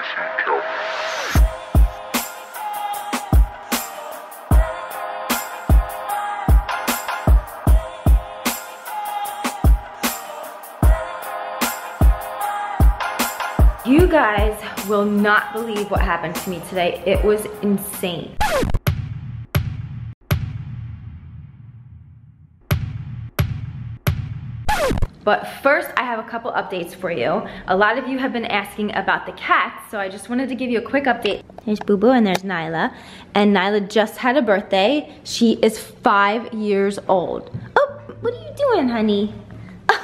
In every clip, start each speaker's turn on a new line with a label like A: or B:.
A: You guys will not believe what happened to me today. It was insane. But first, I have a couple updates for you. A lot of you have been asking about the cats, so I just wanted to give you a quick update. There's Boo Boo and there's Nylah. And Nylah just had a birthday. She is five years old. Oh, what are you doing, honey?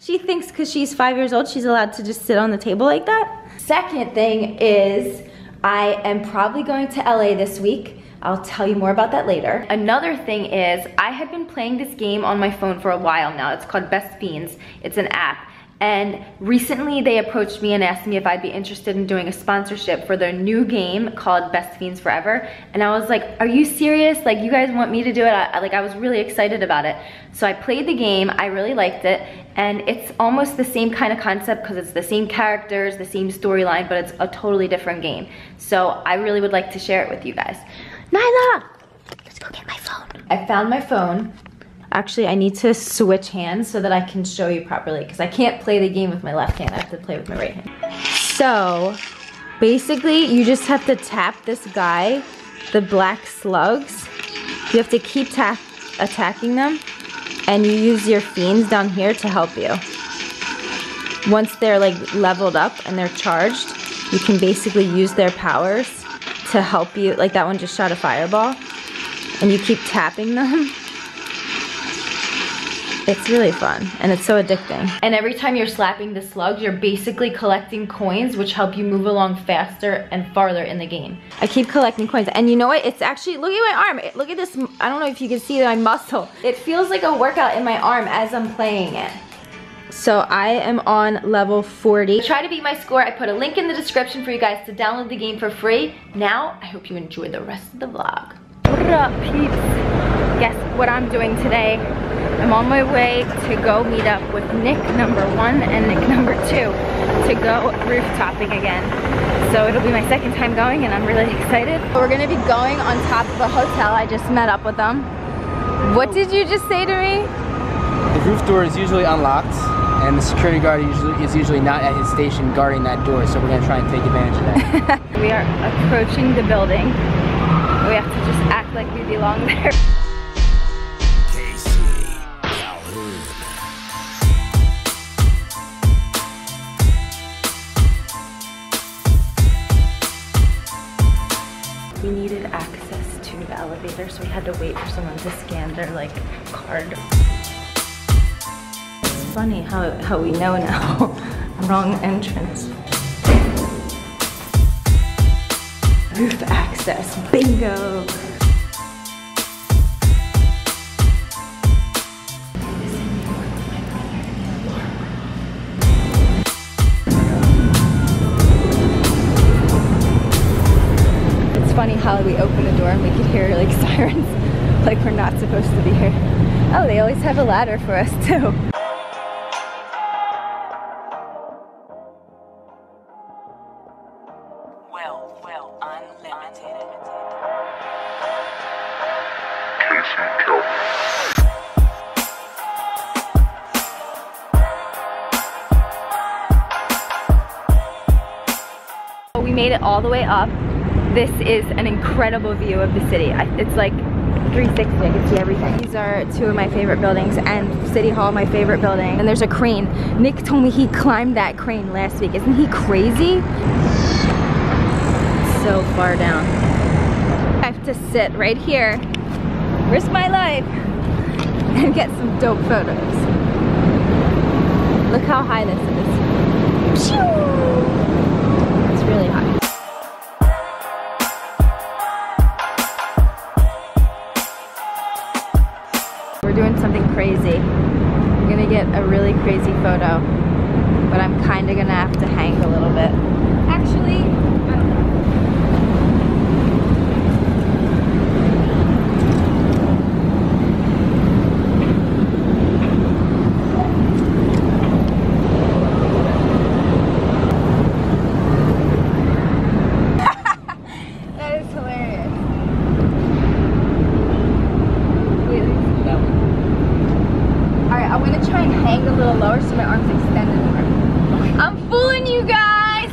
A: she thinks because she's five years old, she's allowed to just sit on the table like that. Second thing is, I am probably going to LA this week. I'll tell you more about that later. Another thing is, I have been playing this game on my phone for a while now. It's called Best Fiends. It's an app. And recently they approached me and asked me if I'd be interested in doing a sponsorship for their new game called Best Fiends Forever. And I was like, are you serious? Like you guys want me to do it? I, like I was really excited about it. So I played the game, I really liked it. And it's almost the same kind of concept because it's the same characters, the same storyline, but it's a totally different game. So I really would like to share it with you guys. Nylah, let's go get my phone. I found my phone. Actually, I need to switch hands so that I can show you properly because I can't play the game with my left hand. I have to play with my right hand. So, basically, you just have to tap this guy, the black slugs. You have to keep tap attacking them and you use your fiends down here to help you. Once they're like leveled up and they're charged, you can basically use their powers to help you. Like that one just shot a fireball. And you keep tapping them. It's really fun and it's so addicting. And every time you're slapping the slugs, you're basically collecting coins which help you move along faster and farther in the game. I keep collecting coins and you know what? It's actually, look at my arm. Look at this, I don't know if you can see my muscle. It feels like a workout in my arm as I'm playing it. So I am on level 40. Try to beat my score. I put a link in the description for you guys to download the game for free. Now, I hope you enjoy the rest of the vlog. What up, peeps? Guess what I'm doing today? I'm on my way to go meet up with Nick number one and Nick number two to go rooftopping again. So it'll be my second time going and I'm really excited. We're gonna be going on top of a hotel. I just met up with them. What did you just say to me?
B: The roof door is usually unlocked and the security guard usually, is usually not at his station guarding that door, so we're gonna try and take advantage of that.
A: we are approaching the building. We have to just act like we belong there. We needed access to the elevator, so we had to wait for someone to scan their like card funny how, how we know now. Wrong entrance. Roof access, bingo! It's funny how we open the door and we could hear like sirens like we're not supposed to be here. Oh, they always have a ladder for us too. We made it all the way up. This is an incredible view of the city. It's like 360, I can see everything. These are two of my favorite buildings and City Hall, my favorite building. And there's a crane. Nick told me he climbed that crane last week. Isn't he crazy? So far down. I have to sit right here, risk my life, and get some dope photos. Look how high this is. It's really high. We're doing something crazy. I'm gonna get a really crazy photo, but I'm kinda gonna have to hang a little bit. Actually, arms extended more. I'm fooling you guys!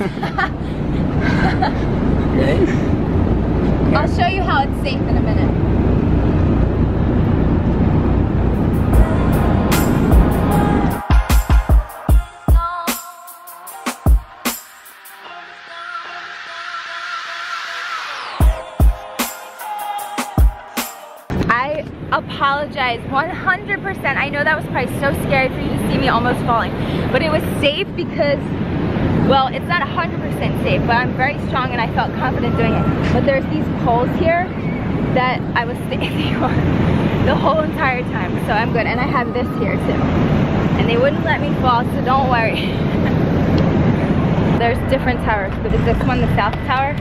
B: Ready?
A: I'll show you how it's safe in a minute. I apologize 100%. I know that was probably so scary for you to see me almost falling, but it was safe because, well, it's not 100% safe, but I'm very strong and I felt confident doing it. But there's these poles here that I was standing on the whole entire time, so I'm good. And I have this here too. And they wouldn't let me fall, so don't worry. there's different towers, but is this one the South Tower?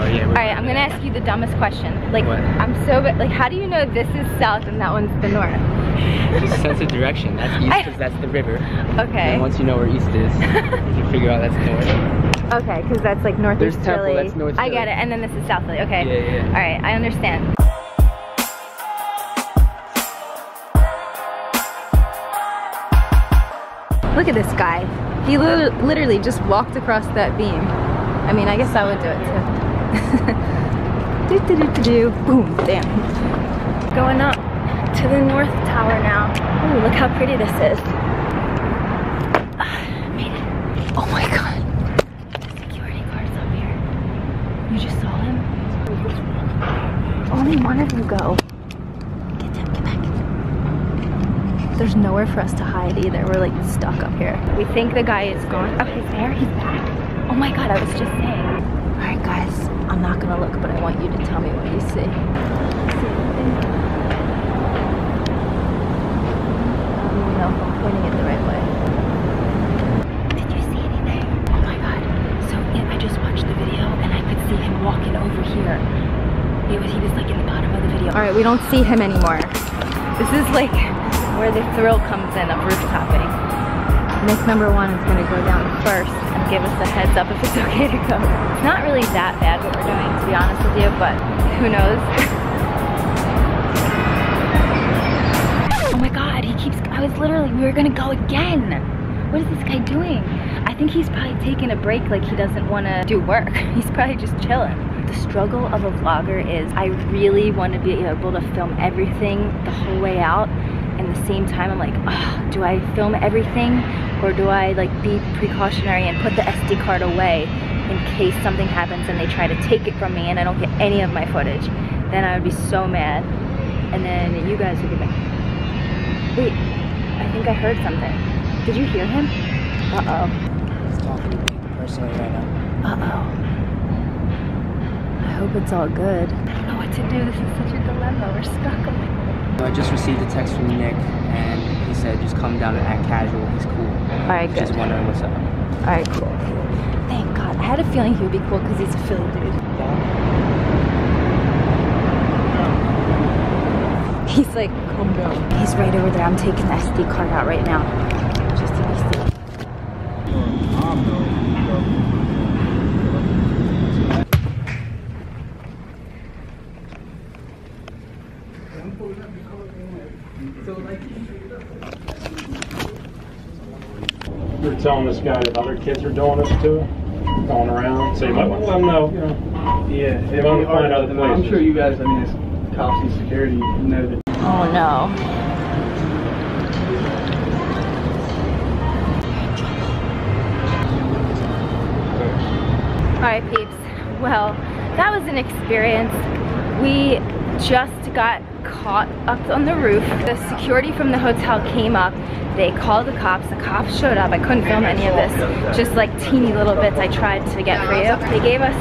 B: Tower, yeah.
A: All right, I'm gonna ask you the dumbest question. Like,
B: What?
A: I'm so, like, how do you know this is south and that one's the north?
B: Just sense of direction. That's east because that's the river.
A: Okay.
B: And once you know where east is, you can figure out that's north.
A: Okay, because that's like northeast
B: There's Temple,
A: Philly.
B: that's North
A: I get it, and then this is South Philly. Okay.
B: Yeah, yeah, yeah.
A: All right, I understand. Look at this guy. He li literally just walked across that beam. I mean, I guess I would do it too. do, do, do, do, do. Boom, damn. Going up to the North Tower now. Ooh, look how pretty this is. Ah, made it. Oh my god. The security guard's up here. You just saw him? Only one of you go. Get him, get back. There's nowhere for us to hide either. We're like stuck up here. We think the guy is gone. Oh, he's there? He's back. Oh my god, I was just saying. Alright guys, I'm not gonna look, but I want you to tell me what you see. I know if I'm pointing it the right way. Did you see anything? Oh my god. So yeah, I just watched the video and I could see him walking over here. It was, he was like in the bottom of the video. All right, we don't see him anymore. This is like where the thrill comes in of rooftopping. Nick number one is gonna go down first and give us a heads up if it's okay to go. It's not really that bad what we're doing, to be honest with you, but who knows? oh my god, he keeps, I was literally, we were gonna go again. What is this guy doing? I think he's probably taking a break like he doesn't wanna do work. He's probably just chilling. The struggle of a vlogger is I really want to be able to film everything the whole way out. And the same time, I'm like, oh, do I film everything or do I like be precautionary and put the SD card away in case something happens and they try to take it from me and I don't get any of my footage? Then I would be so mad. And then you guys would be like, wait, I think I heard something. Did you hear him? Uh-oh.
B: He's talking to me personally right now.
A: Uh-oh. I hope it's all good. I don't know what to do. This is such a dilemma. We're stuck.
B: I just received a text from Nick, and he said just come down and act casual. He's cool.
A: All right, good.
B: Just wondering what's up.
A: All right, cool. Thank God. I had a feeling he would be cool because he's a Philly dude. He's like, calm down. He's right over there. I'm taking the SD card out right now. Just to be safe.
C: You're telling this guy that other kids are doing this too, going around, so you might want to let them know, you know.
D: Yeah,
C: They want to find other
D: I'm sure you guys, I mean, as cops and security, know that
A: Oh no. All right, peeps. Well, that was an experience. We just got caught up on the roof. The security from the hotel came up. They called the cops. The cops showed up. I couldn't film any of this. Just like teeny little bits I tried to get for you. They gave us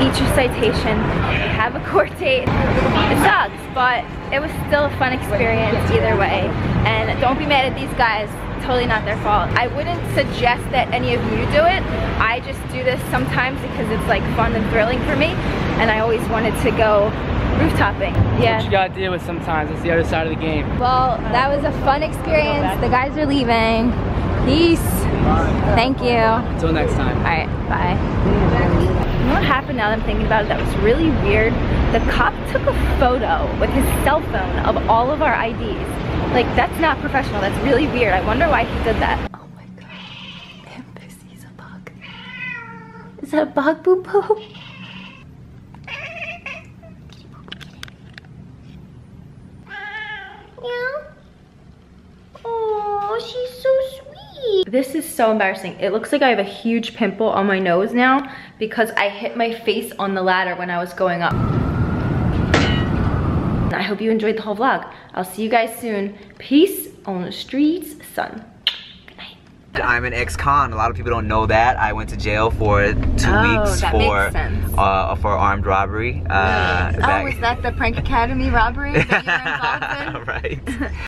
A: each a citation. We have a court date. It sucks, but it was still a fun experience either way. And don't be mad at these guys totally not their fault. I wouldn't suggest that any of you do it. I just do this sometimes because it's like fun and thrilling for me and I always wanted to go rooftopping.
B: What you gotta deal with sometimes. It's the other side of the game.
A: Well, that was a fun experience. The guys are leaving. Peace. Thank you.
B: Until next time.
A: All right, bye. know what happened now that I'm thinking about it that was really weird? The cop took a photo with his cell phone of all of our IDs. Like, that's not professional. That's really weird. I wonder why he did that. Oh my god. Imp sees a bug. Is that a bug, boo boo? Yeah. Oh, she's so sweet. This is so embarrassing. It looks like I have a huge pimple on my nose now because I hit my face on the ladder when I was going up. I hope you enjoyed the whole vlog. I'll see you guys soon. Peace on the streets, son. Good night.
E: I'm an ex-con. A lot of people don't know that. I went to jail for two
A: Oh,
E: weeks for uh, for armed robbery. Uh,
A: oh, was that the Prank Academy robbery that you were involved in?
E: right.